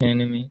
enemy.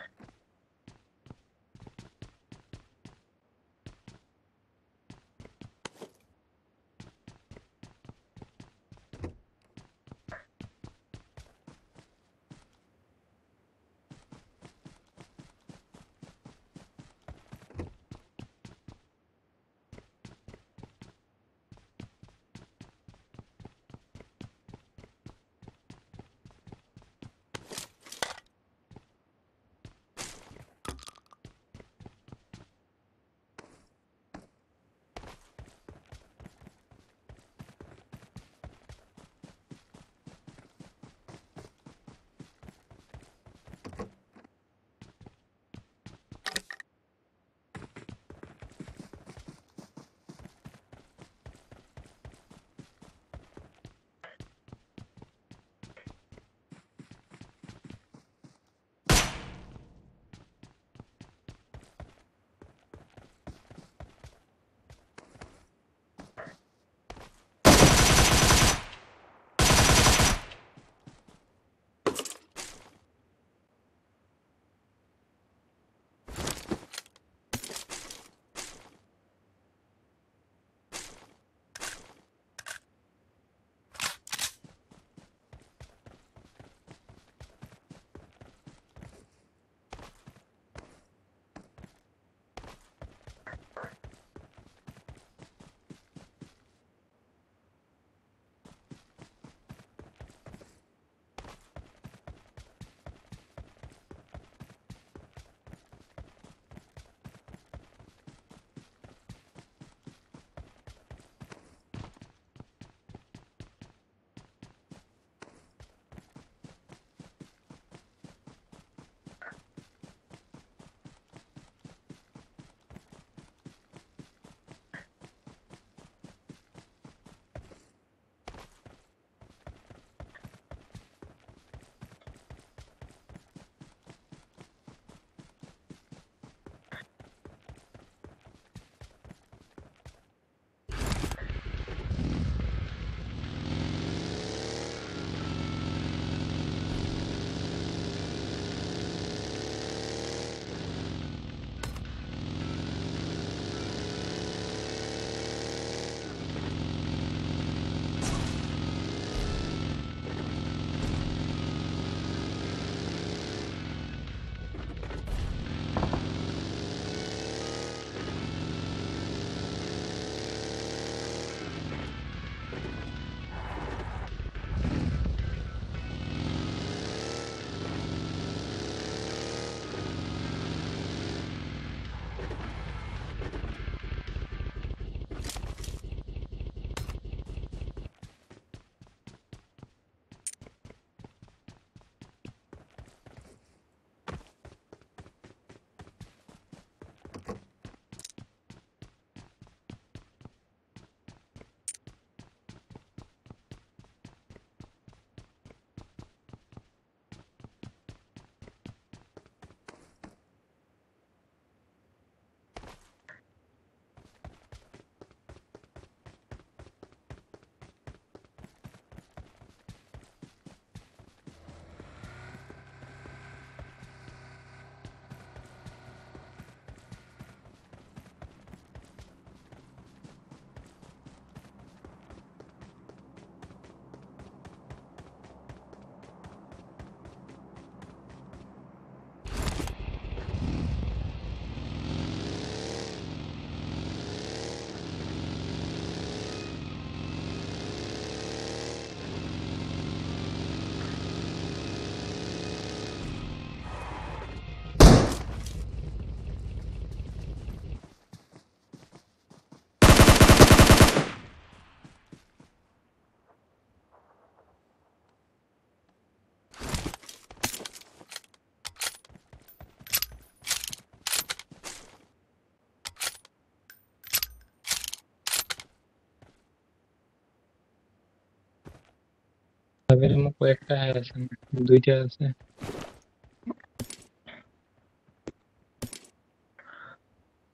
তাদের মুখ একটা হ্যাঁ আছে না, দুইটা আছে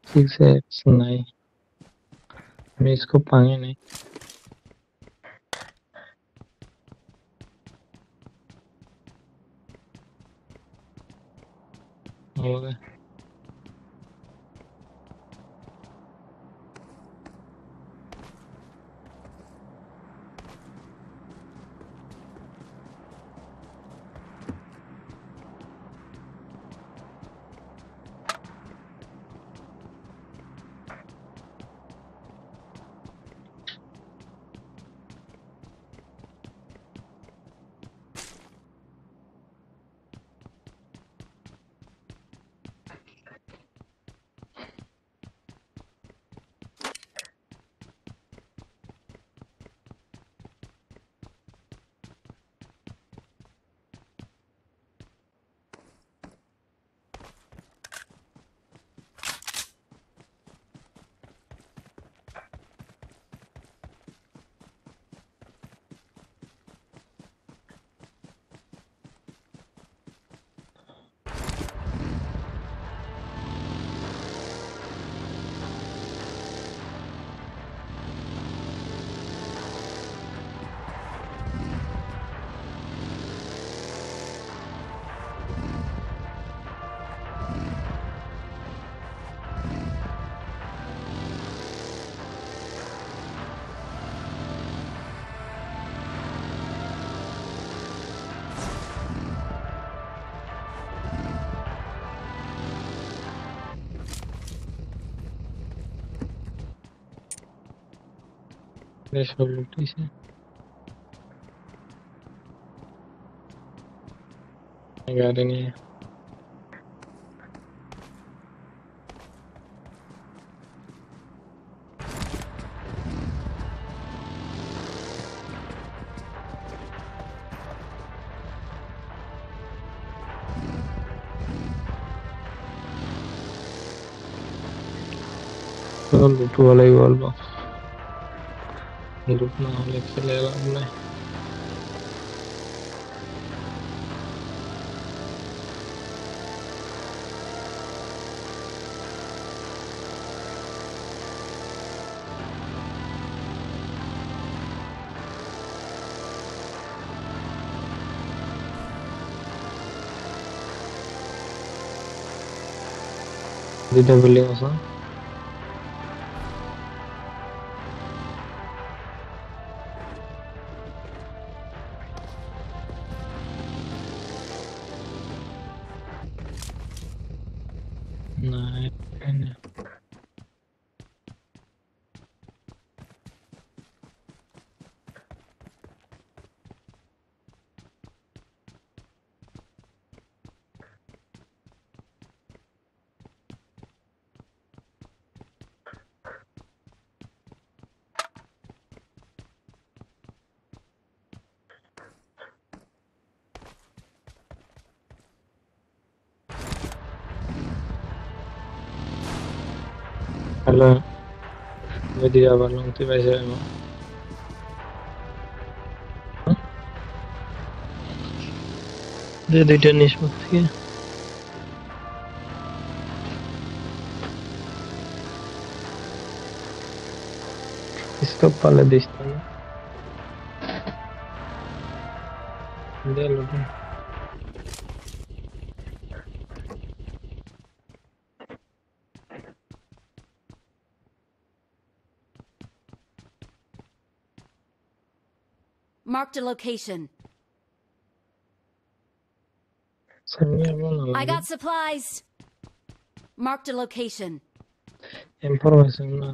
সিক্স এক্স নাই আমি স্কোপ ভাঙে নাই হবে स्पेशलिटी से। नहीं है। तो वाला ही वाल box Grupná elektrilela Did I believe biliyorsan. আছে Καλά. Δεν τη διαβαλώ, τι βάζει दे Δεν το मत के इसको पहले दिखता है दे लो Marked a location. সামনে এমন I got supplies. Marked a location. Information না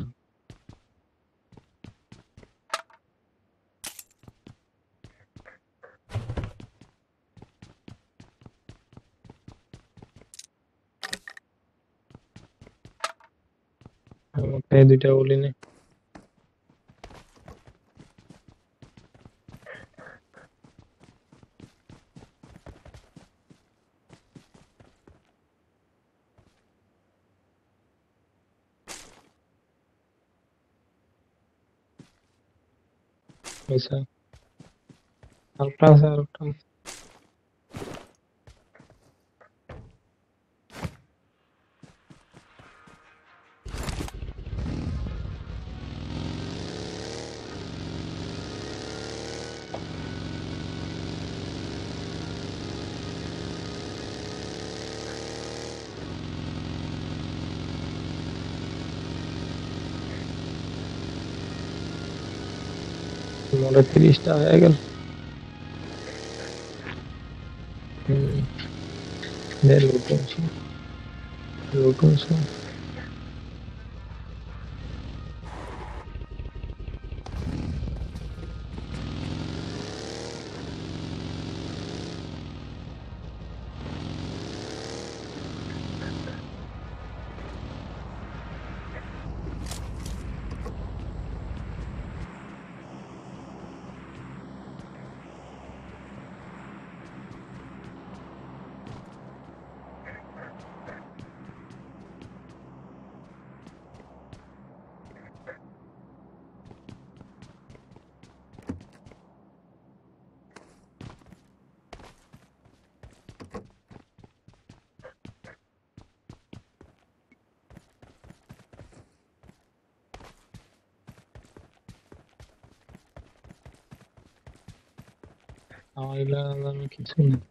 আমাকে দুইটা पैसा अल्ट्रा से अल्ट्रा ऑल थ्री स्टार है I don't know.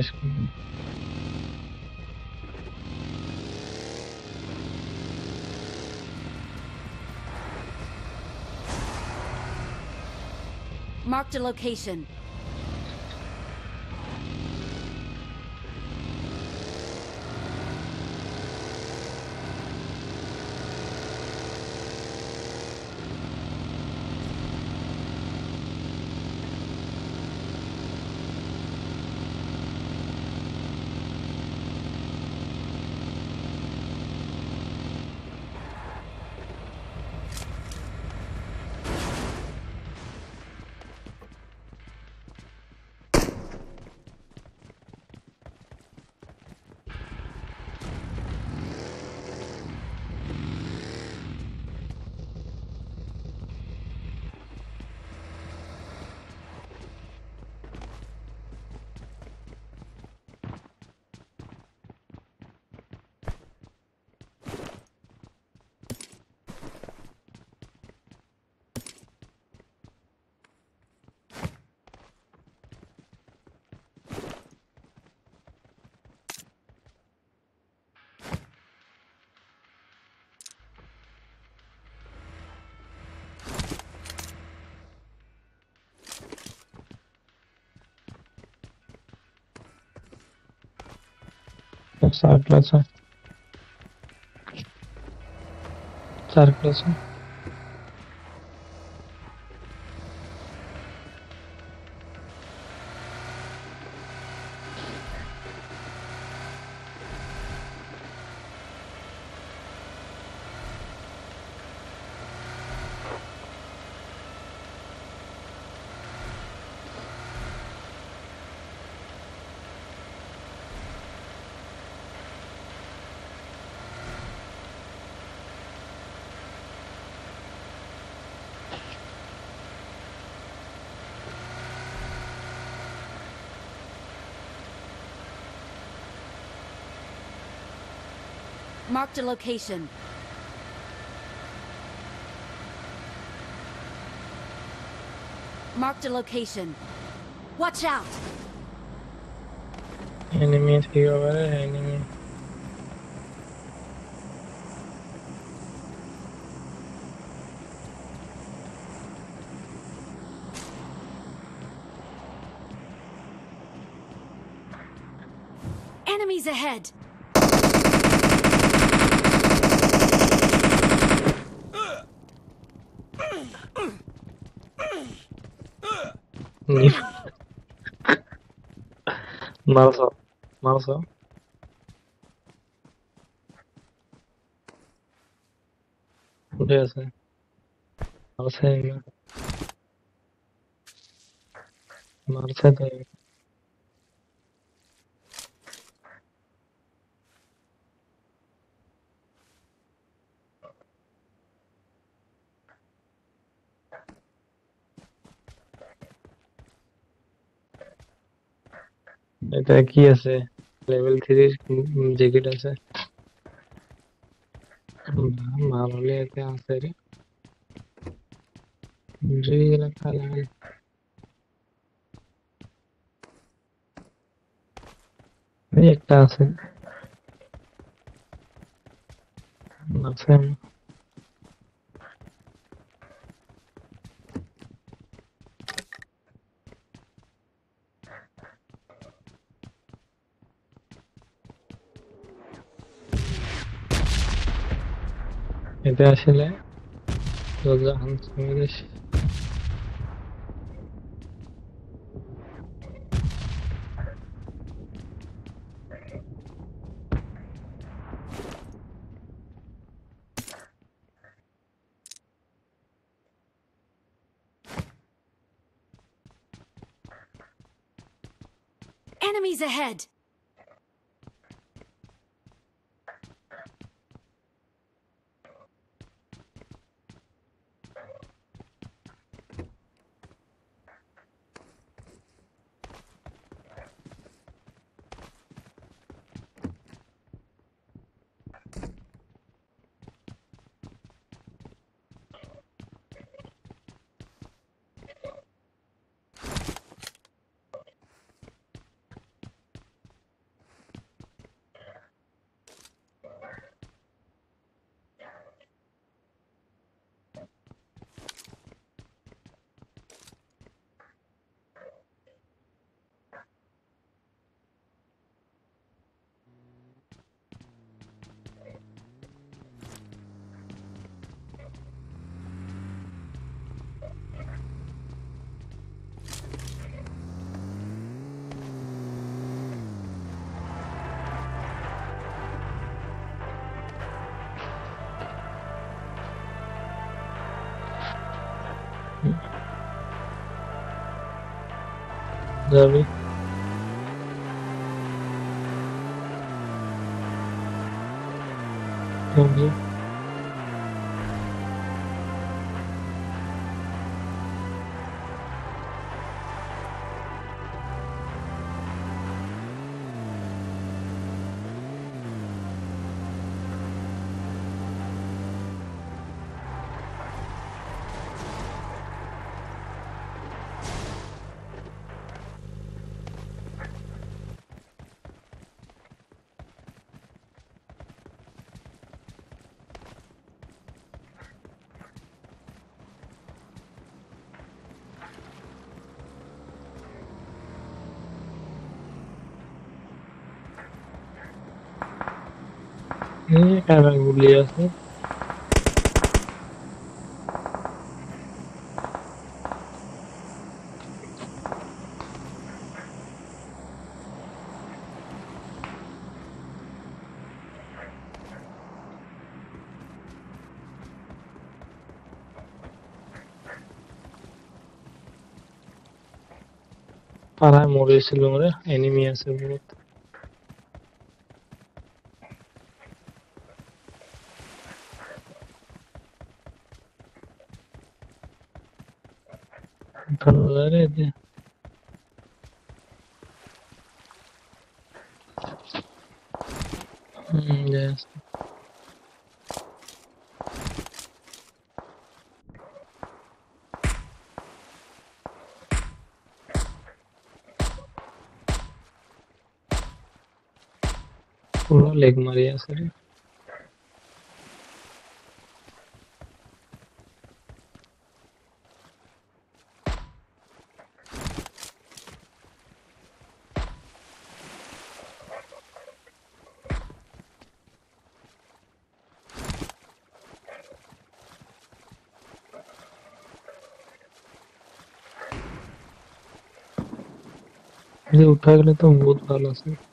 Que Marked a location. Circle sir circle sir Marked a location. Marked a location. Watch out! Enemies here over there, enemy. Enemies ahead! Ni. Marzo. Marzo. कुठे असं माणसं आहे এটা কি আছে level থ্রির jacket আছে মাল হলে এতে আছে রে জুই গেলে খালা এই একটা আছে আছে এটা আসলে রোজা হান যাবি नहीं है मैं भूल लिया उसने हाँ मोरे सिल्वर एनिमी है सब पूर्ण लेग मारी है सर। उठा के तो बहुत भाला से।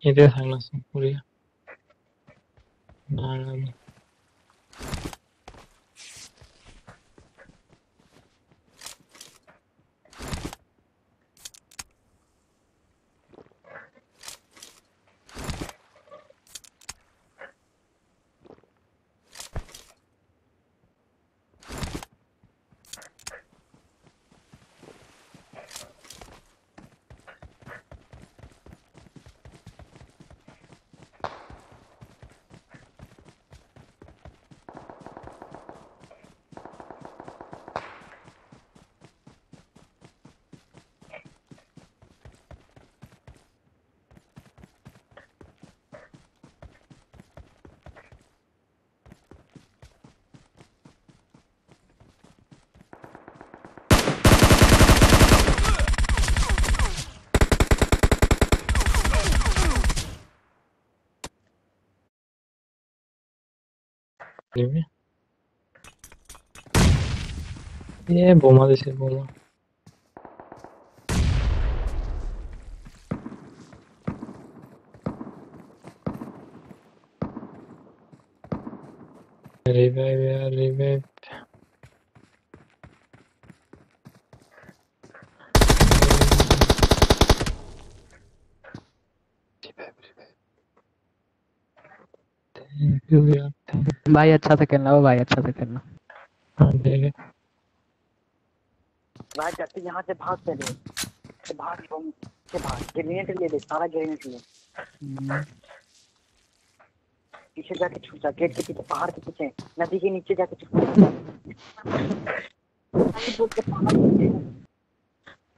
Y dejan las impuridades. Vale. gibi. E bomba é bom Revive ya revive. Revive revive. Thank you. भाई अच्छा से खेलना हो भाई अच्छा से खेलना। हाँ भाई जैसे यहाँ से भाग चले से भाग तुम से भाग ग्रेनेड ले ले सारा ग्रेनेड ले। पीछे जाके छुप जा गेट के पीछे पहाड़ के पीछे नदी के नीचे जाके छुप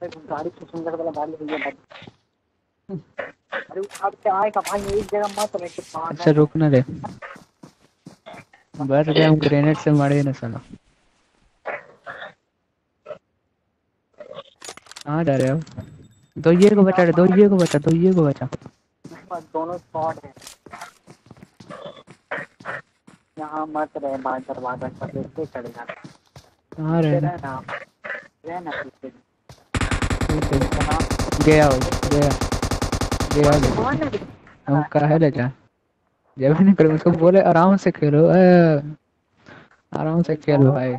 वो गाड़ी से सुंदर वाला गाड़ी भैया भाई। अरे उठा के आएगा भाई एक जगह मत रह अच्छा रुक ना रे बच गए हम ग्रेनेड से मारे ना साला। कहाँ जा रहे हो? दो ये को बचा दो ये को बचा दो ये को बचा। दोनों स्पॉट है। यहाँ मत रहे बाहर दरवाज़ा पर देखते चढ़ जा कहाँ रहे? ना रहना रहना पीछे। है। गया हो गया गया गया कौन है हम काहे ले जाए जब नहीं करे उसको बोले आराम से खेलो आराम से खेलो भाई।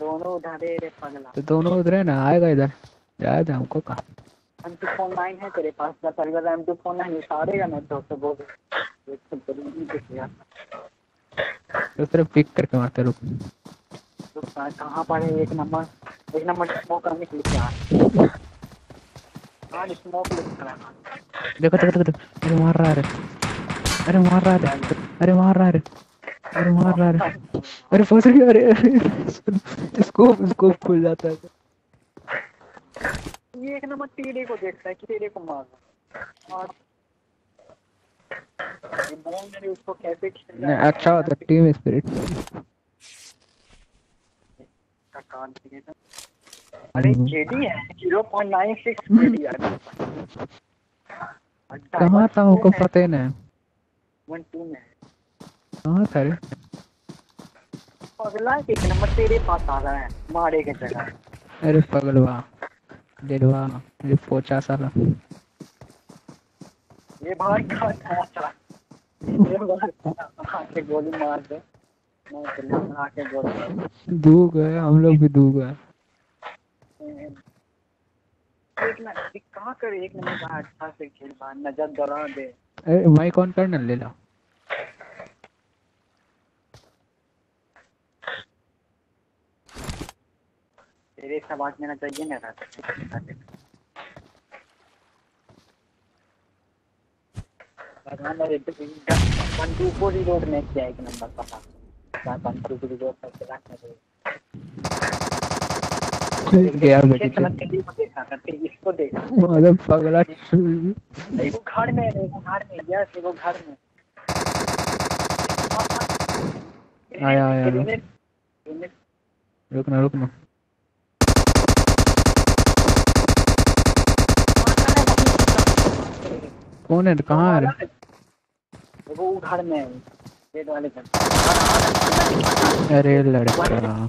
दोनों उधर रे पगला। तो दोनों उधर है ना आएगा इधर। जाए दे हमको कहा? एम टू फ़ोन नाइन है तेरे पास दस अगर एम टू फ़ोन नाइन सारेगा ना तो तो बोल। एक तो गया तो तेरे पिक करके मारते रुक तो कहाँ पर है एक नंबर? एक नंबर स्मोक करने के लिए क्या हाँ। स्मोक है। देखो देखो देखो देखो। मार रहा है। अरे मार रहा है अरे मार रहा है अरे मार रहा है अरे फंस गया अरे स्कोप स्कोप खुल जाता है ये एक नंबर टीडे को देखता है कि टीडे को मारना और मेरे उसको कैसे अच्छा होता टीम स्पिरिट का कान अरे। केडी है 0.96 केडी है कहाँ था हमको पता नहीं वन टू में कहाँ था रे अगला एक नंबर तेरे पास आ रहा है मारे के जगह। अरे पगलवा दिलवा ये पोचा साला। ये भाई का था ये भाई आके गोली मार दे? मैं चले आके गोली दे। हम लोग भी दूग है। एक ना कहाँ कर एक नंबर का अच्छा से खेल बा नज़र दौड़ा दे। माइक ऑन करना ले लो। तेरे से बात लेना चाहिए ना भगवान ने रेड बंदूक को रिलोड नहीं किया एक नंबर पता क्या बंदूक को रिलोड करके रखने दे गया इसको देखा मतलब पगला घर में घर में यस घर में आया, आया, रुकना रुकना। कौन है? कहाँ है वो घर में है, रेड वाले घर अरे लड़का।